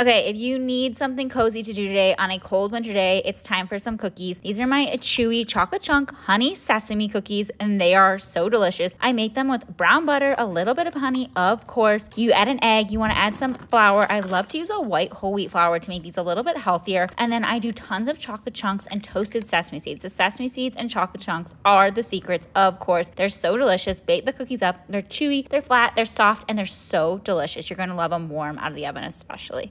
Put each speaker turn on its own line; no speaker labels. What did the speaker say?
Okay, if you need something cozy to do today on a cold winter day, it's time for some cookies. These are my chewy chocolate chunk honey sesame cookies, and they are so delicious. I make them with brown butter, a little bit of honey, of course. You add an egg, you wanna add some flour. I love to use a white whole wheat flour to make these a little bit healthier. And then I do tons of chocolate chunks and toasted sesame seeds. The sesame seeds and chocolate chunks are the secrets, of course. They're so delicious. Bake the cookies up. They're chewy, they're flat, they're soft, and they're so delicious. You're gonna love them warm out of the oven, especially.